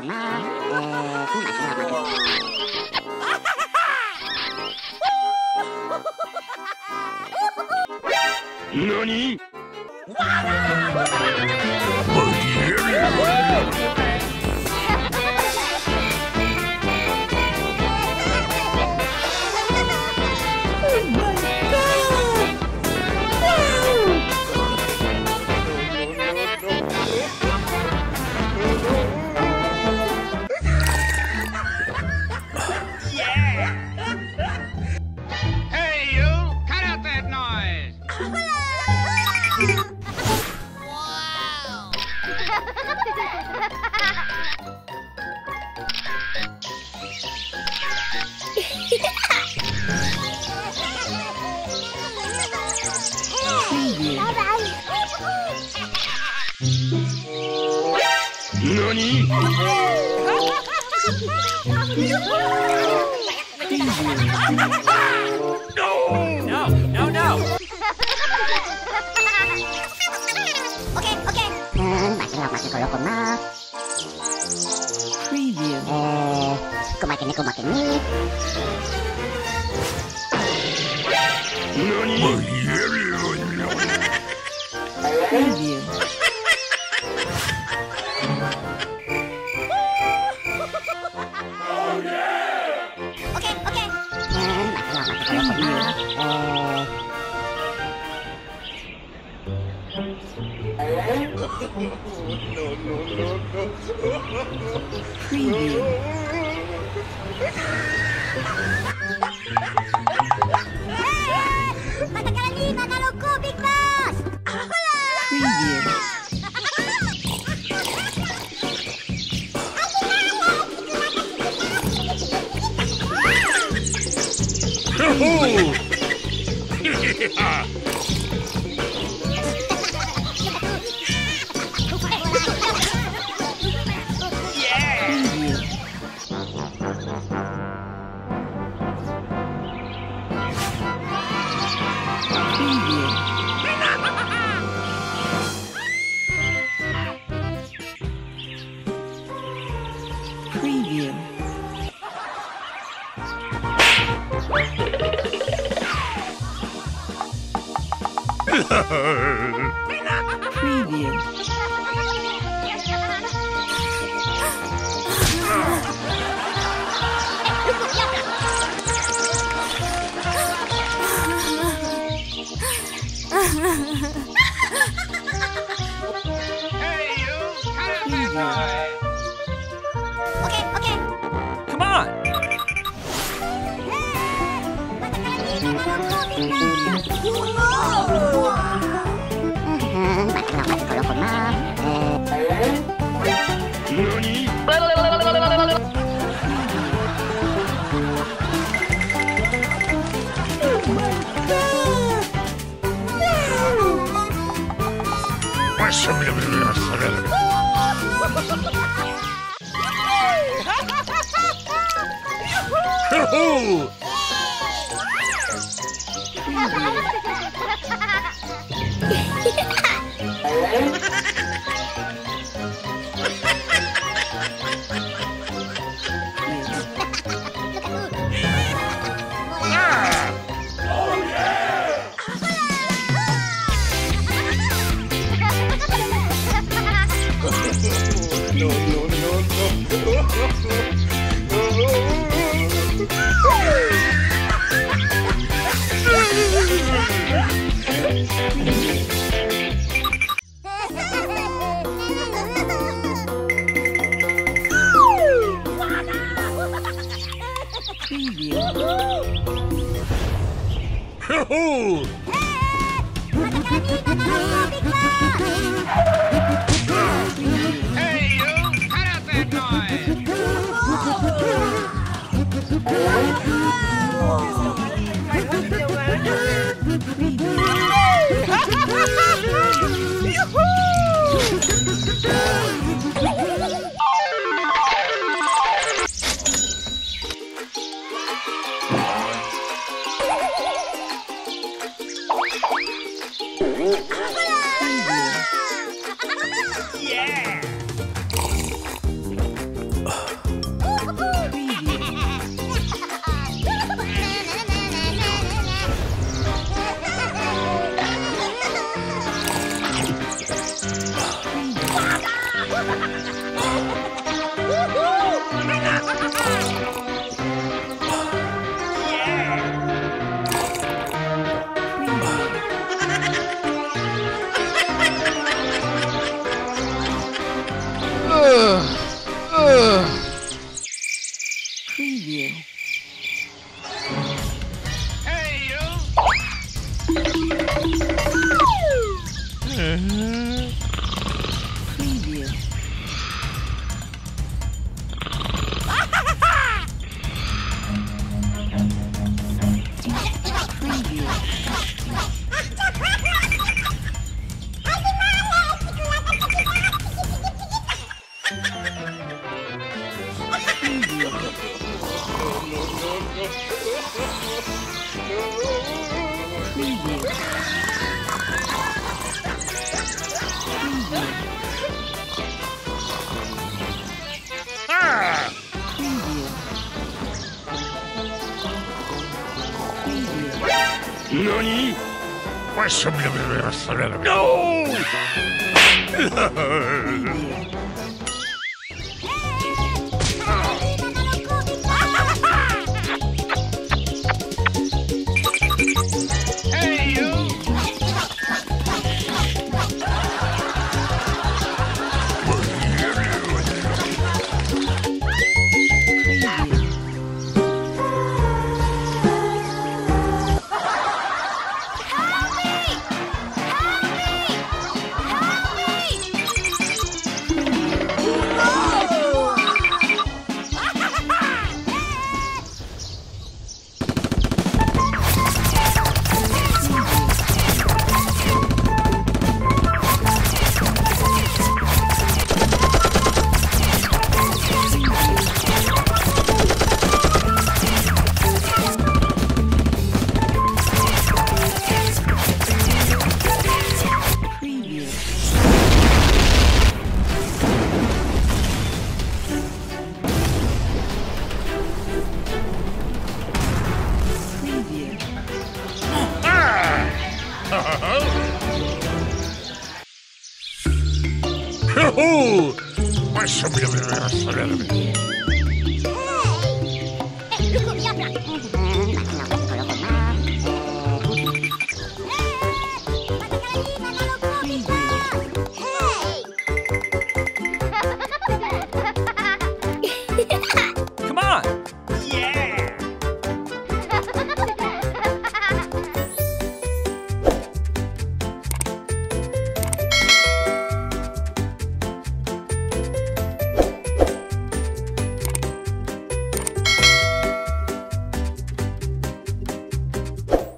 かな。えー、です、何 何 No, no, no. Okay, okay. Masih nggak masih kalau kena. Preview. Eh, kumakin nih, kumakin nih. 何 Preview. sẽ phải nhiều à... Preview. Preview. Preview. Hoo-hoo! Preview. Yeah! Preview. NANI? No! Ho-ho! Preview.